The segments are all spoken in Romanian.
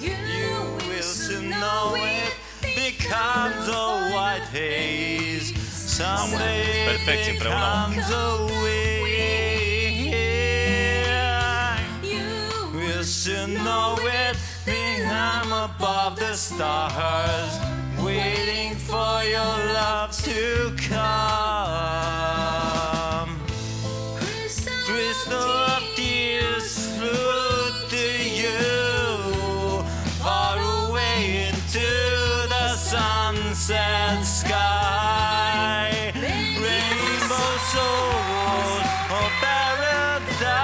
You will soon know it becomes a white haze. Someday it perfecți împreună. becomes away. We'll soon know it being I'm above the stars, waiting for your love to come. Sunset sky. Rainbow souls of paradise,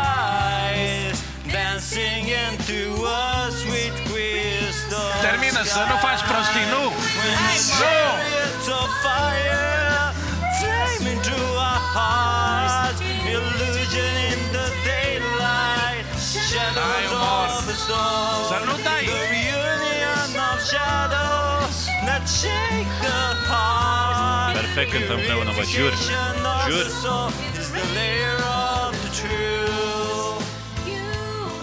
dancing into a sweet crystal. Termină, să nu faci prostii, nu! Chariots of fire flaming through our hearts, illusion in the daylight, shadows of the storm. Perfect cântăm împreună, vă jur. Purification of Jur. the soul is the layer of the truth.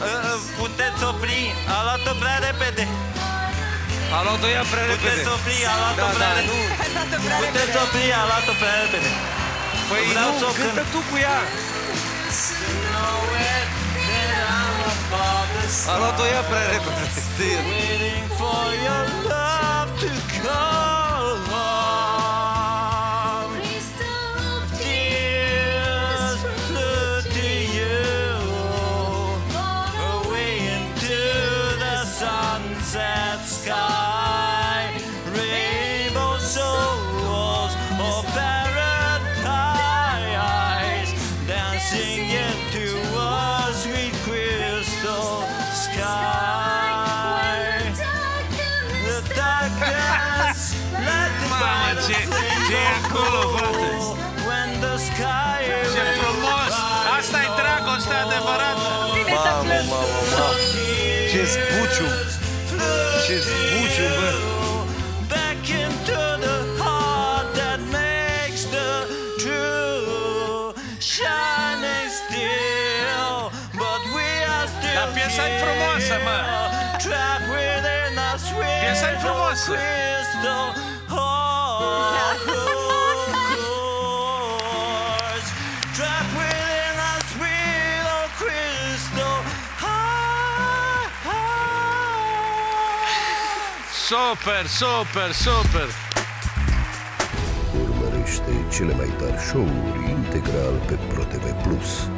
Uh, Puteți opri, a luat-o prea repede. A luat-o ea prea repede. Puteți opri, a luat-o Da, prea da, repede. nu. Puteți opri, a luat-o prea repede. Păi Vreau nu, să o cântă cânt. tu cu ea. A luat-o ea prea repede. Ce- flames ce e acolo, frate? When the sky Ce frumos! Asta e dragoste adevărată! Mamă, mamă, mamă. Ce zbuciu. Ce zbuciu, bă. Back into the heart that makes the true shining still, but we are still Dar piesa e frumoasă, mă. here, trapped within a sweet Piesa e frumoasă. Super, super, super! Urmărește cele mai tari show-uri integral pe ProTV Plus.